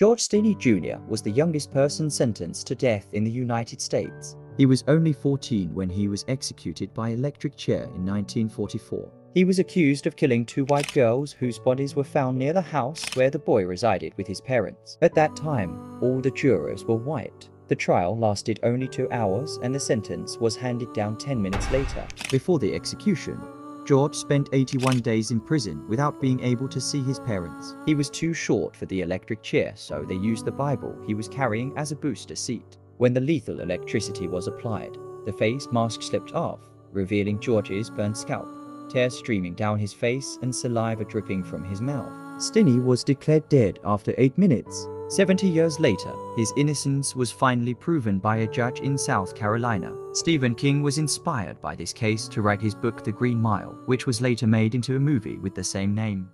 George Stinney Jr. was the youngest person sentenced to death in the United States. He was only 14 when he was executed by electric chair in 1944. He was accused of killing two white girls whose bodies were found near the house where the boy resided with his parents. At that time, all the jurors were white. The trial lasted only two hours and the sentence was handed down 10 minutes later. Before the execution, George spent 81 days in prison without being able to see his parents. He was too short for the electric chair, so they used the Bible he was carrying as a booster seat. When the lethal electricity was applied, the face mask slipped off, revealing George's burnt scalp, tears streaming down his face and saliva dripping from his mouth. Stinney was declared dead after 8 minutes. 70 years later, his innocence was finally proven by a judge in South Carolina. Stephen King was inspired by this case to write his book The Green Mile, which was later made into a movie with the same name.